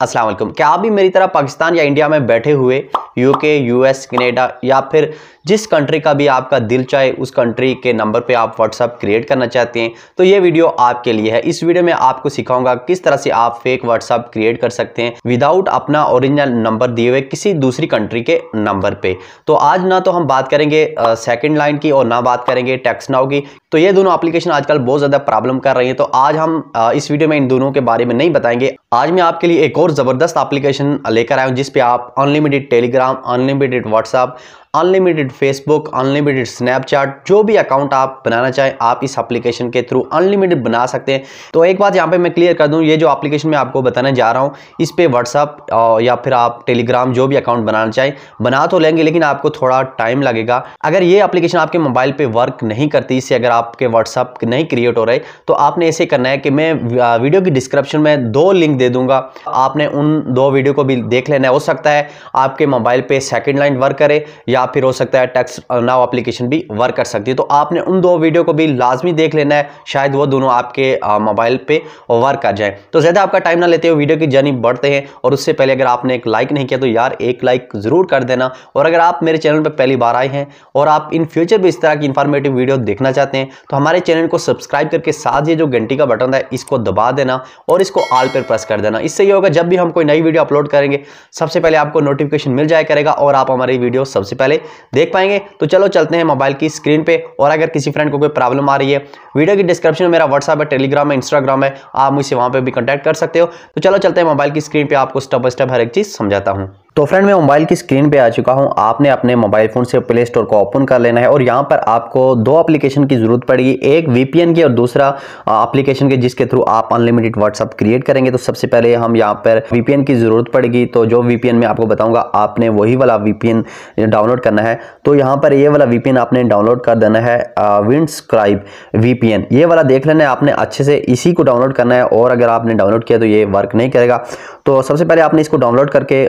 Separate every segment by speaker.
Speaker 1: वालेकुम क्या आप भी मेरी तरह पाकिस्तान या इंडिया में बैठे हुए यूके यूएस कनाडा या फिर जिस कंट्री का भी आपका दिल चाहे, उस कंट्री के नंबर पे आप व्हाट्सअप क्रिएट करना चाहते हैं तो ये वीडियो आपके लिए है। इस वीडियो में आपको सिखाऊँगा किस तरह से आप फेक व्हाट्सअप क्रिएट कर सकते हैं विदाउट अपना ओरिजिनल नंबर दिए हुए किसी दूसरी कंट्री के नंबर पे। तो आज ना तो हम बात करेंगे सेकेंड लाइन की और ना बात करेंगे टैक्स नाउ की। तो ये दोनों एप्लीकेशन आजकल बहुत ज़्यादा प्रॉब्लम कर रही है। तो आज हम इस वीडियो में इन दोनों के बारे में नहीं बताएँगे। आज मैं आपके लिए एक और ज़बरदस्त एप्लीकेशन लेकर आया हूँ जिस पे आप unlimited Telegram unlimited WhatsApp unlimited Facebook, unlimited Snapchat, जो भी अकाउंट आप बनाना चाहें, आप इस एप्लीकेशन के थ्रू अनलिमिटेड बना सकते हैं। तो एक बात यहाँ पे मैं क्लियर कर दूँ, ये जो एप्लीकेशन मैं आपको बताने जा रहा हूँ, इस पर व्हाट्सअप या फिर आप टेलीग्राम जो भी अकाउंट बनाना चाहें, बना तो लेंगे, लेकिन आपको थोड़ा टाइम लगेगा। अगर ये एप्लीकेशन आपके मोबाइल पर वर्क नहीं करती, इससे अगर आपके व्हाट्सअप नहीं क्रिएट हो रहे तो आपने ऐसे करना है कि मैं वीडियो की डिस्क्रिप्शन में दो लिंक दे दूँगा। आपने उन दो वीडियो को भी देख लेना हो। सकता है आपके मोबाइल पे सेकंड लाइन वर्क करे, या फिर हो सकता है टेक्स्ट नाउ एप्लीकेशन भी वर्क कर सकती है। तो आपने उन दो वीडियो को भी लाजमी देख लेना है, शायद वो दोनों आपके मोबाइल पे वर्क कर जाए। तो ज़्यादा आपका टाइम ना लेते हुए वीडियो की जर्नी बढ़ते हैं और उससे पहले अगर आपने एक लाइक नहीं किया तो यार एक लाइक ज़रूर कर देना। और अगर आप मेरे चैनल पर पहली बार आए हैं और आप इन फ्यूचर भी इस तरह की इंफॉर्मेटिव वीडियो देखना चाहते हैं तो हमारे चैनल को सब्सक्राइब करके साथ ये जो घंटी का बटन है, इसको दबा देना और इसको आल पर प्रेस कर देना। इससे ये होगा, जब भी हम कोई नई वीडियो अपलोड करेंगे, सबसे पहले आपको नोटिफिकेशन मिल जाए करेगा और आप हमारी वीडियो सबसे पहले देख पाएँगे। तो चलो चलते हैं मोबाइल की स्क्रीन पे। और अगर किसी फ्रेंड को कोई प्रॉब्लम आ रही है वीडियो की डिस्क्रिप्शन में मेरा व्हाट्सअप है टेलीग्राम है इंस्टाग्राम है, आप मुझसे वहाँ पर भी कॉन्टैक्ट कर सकते हो। तो चलो चलते हैं मोबाइल की स्क्रीन पर आपको स्टेप बाय स्टेप हर एक चीज़ समझाता हूँ। तो फ्रेंड, मैं मोबाइल की स्क्रीन पे आ चुका हूँ। आपने अपने मोबाइल फ़ोन से प्ले स्टोर को ओपन कर लेना है और यहाँ पर आपको दो एप्लीकेशन की ज़रूरत पड़ेगी। एक वीपीएन की और दूसरा एप्लीकेशन के जिसके थ्रू आप अनलिमिटेड व्हाट्सअप क्रिएट करेंगे। तो सबसे पहले हम यहाँ पर वीपीएन की ज़रूरत पड़ेगी। तो जो वीपीएन मैं आपको बताऊँगा, आपने वही वाला वीपीएन डाउनलोड करना है। तो यहाँ पर ये वाला वीपीएन आपने डाउनलोड कर देना है विंडस्क्राइब वीपीएन ये वाला देख लेना है, आपने अच्छे से इसी को डाउनलोड करना है और अगर आपने डाउनलोड किया तो ये वर्क नहीं करेगा। तो सबसे पहले आपने इसको डाउनलोड करके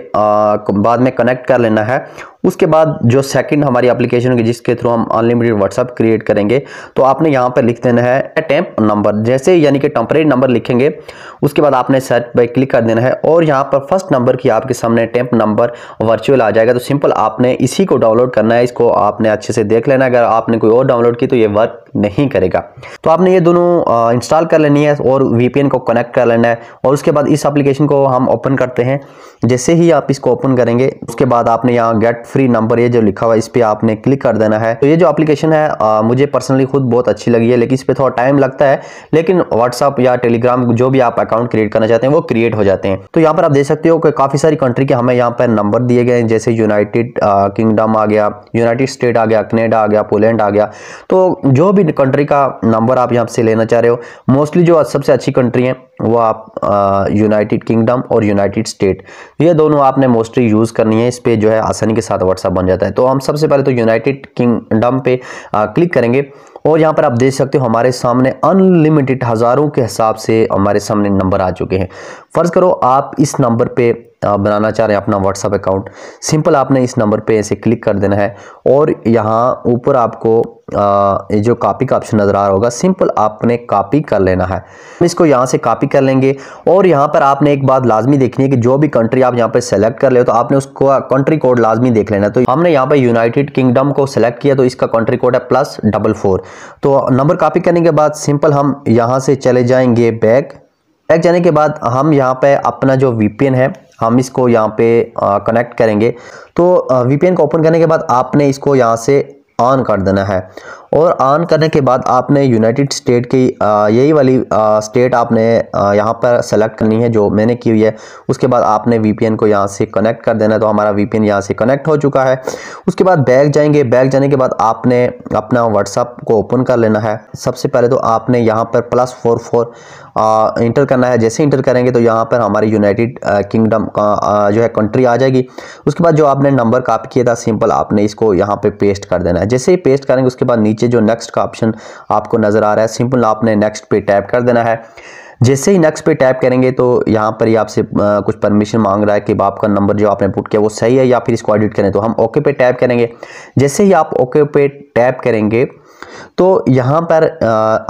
Speaker 1: बाद में कनेक्ट कर लेना है। उसके बाद जो सेकंड हमारी एप्लीकेशन होगी, जिसके थ्रू हम अनलिमिटेड व्हाट्सअप क्रिएट करेंगे तो आपने यहाँ पर लिख देना है टेम्प नंबर जैसे यानी कि टेम्परेरी नंबर लिखेंगे, उसके बाद आपने सर्च पर क्लिक कर देना है और यहाँ पर फ़र्स्ट नंबर की आपके सामने टेम्प नंबर वर्चुअल आ जाएगा। तो सिंपल आपने इसी को डाउनलोड करना है, इसको आपने अच्छे से देख लेना अगर आपने कोई और डाउनलोड की तो ये वर्क नहीं करेगा। तो आपने ये दोनों इंस्टॉल कर लेनी है और वीपीएन को कनेक्ट कर लेना है। और उसके बाद इस एप्लीकेशन को हम ओपन करते हैं। जैसे ही आप इसको ओपन करेंगे, उसके बाद आपने यहाँ गेट फ्री नंबर ये जो लिखा हुआ है इस पर आपने क्लिक कर देना है। तो ये जो एप्लीकेशन है आ, मुझे पर्सनली खुद बहुत अच्छी लगी है लेकिन इस पर थोड़ा टाइम लगता है लेकिन व्हाट्सअप या टेलीग्राम जो भी आप अकाउंट क्रिएट करना चाहते हैं वो क्रिएट हो जाते हैं। तो यहाँ पर आप देख सकते हो कि काफ़ी सारी कंट्री के हमें यहाँ पर नंबर दिए गए हैं जैसे यूनाइटेड किंगडम आ गया यूनाइटेड स्टेट आ गया कनेडा आ गया पोलैंड आ गया। तो जो भी कंट्री का नंबर आप यहाँ से लेना चाह रहे हो मोस्टली जो सबसे अच्छी कंट्री है वो आप यूनाइटेड किंगडम और यूनाइटेड स्टेट ये दोनों आपने मोस्टली यूज़ करनी है इस पर जो है आसानी के साथ व्हाट्सअप बन जाता है। तो हम सबसे पहले तो यूनाइटेड किंगडम पे आ, क्लिक करेंगे और यहाँ पर आप देख सकते हो हमारे सामने अनलिमिटेड हज़ारों के हिसाब से हमारे सामने नंबर आ चुके हैं। फ़र्ज़ करो आप इस नंबर पे बनाना चाह रहे हैं अपना व्हाट्सअप अकाउंट सिंपल आपने इस नंबर पे ऐसे क्लिक कर देना है और यहाँ ऊपर आपको ये जो कॉपी का ऑप्शन नज़र आ रहा होगा सिंपल आपने कॉपी कर लेना है। हम इसको यहाँ से कॉपी कर लेंगे और यहाँ पर आपने एक बात लाजमी देखनी है कि जो भी कंट्री आप यहाँ पर सेलेक्ट कर ले तो आपने उसको कंट्री कोड लाजमी देख लेना तो हमने यहाँ पर यूनाइटेड किंगडम को सेलेक्ट किया तो इसका कंट्री कोड है प्लस डबल फोर तो नंबर कॉपी करने के बाद सिंपल हम यहाँ से चले जाएँगे बैग बैग जाने के बाद हम यहाँ पर अपना जो वीपीएन है हम इसको यहाँ पे कनेक्ट करेंगे। तो वीपीएन को ओपन करने के बाद आपने इसको यहाँ से ऑन कर देना है। और ऑन करने के बाद आपने यूनाइटेड स्टेट की यही वाली स्टेट आपने यहाँ पर सेलेक्ट करनी है जो मैंने की हुई है। उसके बाद आपने वीपीएन को यहाँ से कनेक्ट कर देना है तो हमारा वीपीएन यहाँ से कनेक्ट हो चुका है। उसके बाद बैग जाएँगे। बैग जाने के बाद आपने अपना व्हाट्सअप को ओपन कर लेना है। सबसे पहले तो आपने यहाँ पर प्लस फोर फोर इंटर करना है। जैसे इंटर करेंगे तो यहाँ पर हमारी यूनाइटेड किंगडम का जो है कंट्री आ जाएगी। उसके बाद जो आपने नंबर कॉपी किया था सिंपल आपने इसको यहाँ पे पेस्ट कर देना है। जैसे ही पेस्ट करेंगे, उसके बाद नीचे जो नेक्स्ट का ऑप्शन आपको नज़र आ रहा है सिंपल आपने नेक्स्ट पे टैप कर देना है। जैसे ही नेक्स्ट पे टैप करेंगे तो यहाँ पर ही आपसे कुछ परमिशन मांग रहा है कि आपका नंबर जो आपने पुट किया वो सही है या फिर इसको एडिट करें। तो हम ओके पे टैप करेंगे। जैसे ही आप ओके पे टैप करेंगे तो यहाँ पर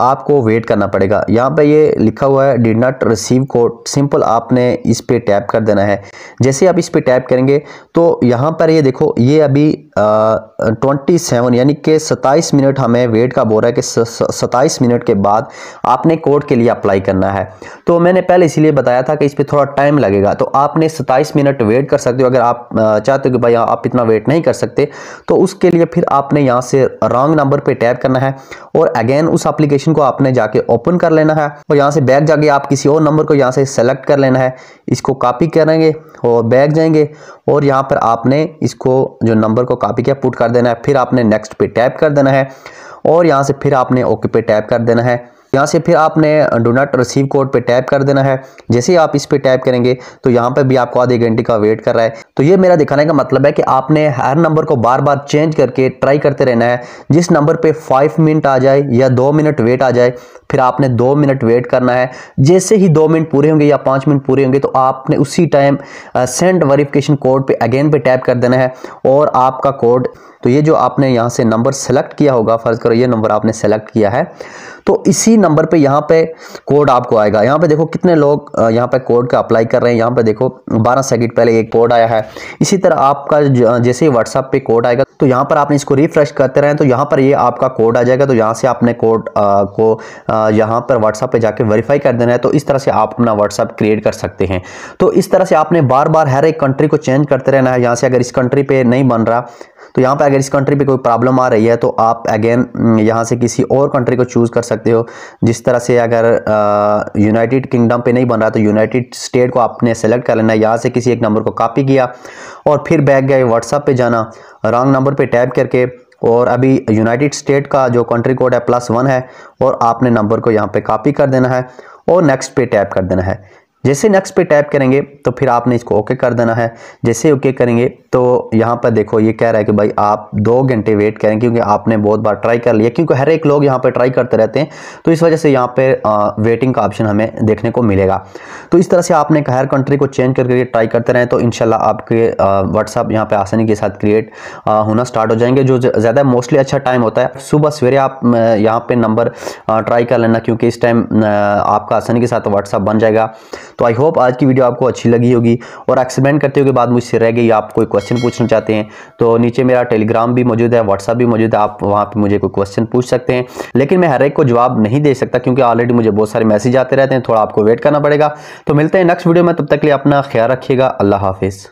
Speaker 1: आपको वेट करना पड़ेगा। यहाँ पर ये लिखा हुआ है did not receive code simple आपने इस पर टैप कर देना है। जैसे आप इस पर टैप करेंगे तो यहाँ पर ये देखो, ये अभी ट्वेंटी सेवन यानी कि सत्ताईस मिनट हमें वेट का बोल रहा है कि सत्ताईस मिनट के बाद आपने कोड के लिए अप्लाई करना है। तो मैंने पहले इसीलिए बताया था कि इस पर थोड़ा टाइम लगेगा। तो आपने सत्ताईस मिनट वेट कर सकते हो। अगर आप चाहते हो कि भाई आप इतना वेट नहीं कर सकते तो उसके लिए फिर आपने यहाँ से रॉन्ग नंबर पे टैप करना है और अगेन उस एप्लीकेशन को आपने जाके ओपन कर लेना है और यहाँ से बैग जाके आप किसी और नंबर को यहाँ से सेलेक्ट कर लेना है। इसको कॉपी करेंगे और बैग जाएँगे और यहाँ पर आपने इसको जो नंबर को कॉपी किया पुट कर देना है। फिर आपने नेक्स्ट पे टैप कर देना है और यहाँ से फिर आपने ओके पे टैप कर देना है। यहाँ से फिर आपने डो नॉट रिसीव कोड पे टैप कर देना है। जैसे ही आप इस पे टैप करेंगे तो यहाँ पे भी आपको आधे घंटे का वेट कर रहा है। तो ये मेरा दिखाने का मतलब है कि आपने हर नंबर को बार बार चेंज करके ट्राई करते रहना है। जिस नंबर पे फाइव मिनट आ जाए या दो मिनट वेट आ जाए, फिर आपने दो मिनट वेट करना है। जैसे ही दो मिनट पूरे होंगे या पाँच मिनट पूरे होंगे तो आपने उसी टाइम सेंड वेरिफिकेशन कोड पे अगेन पे टैप कर देना है और आपका कोड तो ये जो आपने यहाँ से नंबर सेलेक्ट किया होगा, फ़र्ज़ करो ये नंबर आपने सेलेक्ट किया है। तो इसी नंबर पे यहाँ पे कोड आपको आएगा। यहाँ पे देखो कितने लोग यहाँ पे कोड का अप्लाई कर रहे हैं। यहाँ पे देखो 12 सेकंड पहले एक कोड आया है। इसी तरह आपका जैसे ही व्हाट्सअप पे कोड आएगा तो यहाँ पर आपने इसको रिफ्रेश करते रहें तो यहाँ पर ये यह आपका कोड आ जाएगा। तो यहाँ से आपने कोड को यहाँ पर व्हाट्सअप पे जाके वेरीफाई कर देना है। तो इस तरह से आप अपना व्हाट्सअप क्रिएट कर सकते हैं। तो इस तरह से आपने बार बार हर एक कंट्री को चेंज करते रहना है। यहाँ से अगर इस कंट्री पे नहीं बन रहा तो यहाँ पर अगर इस कंट्री पे कोई प्रॉब्लम आ रही है तो आप अगेन यहाँ से किसी और कंट्री को चूज़ कर सकते हो। जिस तरह से अगर यूनाइटेड किंगडम पे नहीं बन रहा तो यूनाइटेड स्टेट को आपने सेलेक्ट कर लेना, यहाँ से किसी एक नंबर को कॉपी किया और फिर बैक गए व्हाट्सअप पे जाना रॉन्ग नंबर पे टैप करके और अभी यूनाइटेड स्टेट का जो कंट्री कोड है प्लस वन है और आपने नंबर को यहाँ पे कॉपी कर देना है और नेक्स्ट पे टैप कर देना है। जैसे नेक्स्ट पे टैप करेंगे तो फिर आपने इसको ओके कर देना है। जैसे ओके करेंगे तो यहाँ पर देखो, ये कह रहा है कि भाई आप दो घंटे वेट करें, क्योंकि आपने बहुत बार ट्राई कर लिया, क्योंकि हर एक लोग यहाँ पर ट्राई करते रहते हैं। तो इस वजह से यहाँ पर वेटिंग का ऑप्शन हमें देखने को मिलेगा। तो इस तरह से आपने हर कंट्री को चेंज करके ट्राई करते रहें तो इनशाला आपके व्हाट्सअप यहाँ पर आसानी के साथ क्रिएट होना स्टार्ट हो जाएँगे। जो ज़्यादा मोस्टली अच्छा टाइम होता है, सुबह सवेरे आप यहाँ पर नंबर ट्राई कर लेना, क्योंकि इस टाइम आपका आसानी के साथ व्हाट्सअप बन जाएगा। तो आई होप आज की वीडियो आपको अच्छी लगी होगी, और एक्सपेंड करते हुए बाद मुझसे रह गई आप कोई क्वेश्चन पूछना चाहते हैं तो नीचे मेरा टेलीग्राम भी मौजूद है व्हाट्सअप भी मौजूद है, आप वहाँ पर मुझे कोई क्वेश्चन पूछ सकते हैं। लेकिन मैं हर एक को जवाब नहीं दे सकता क्योंकि ऑलरेडी मुझे बहुत सारे मैसेज आते रहते हैं, थोड़ा आपको वेट करना पड़ेगा। तो मिलते हैं नेक्स्ट वीडियो में, तब तक के लिए अपना ख्याल रखिएगा, अल्लाह हाफिज़।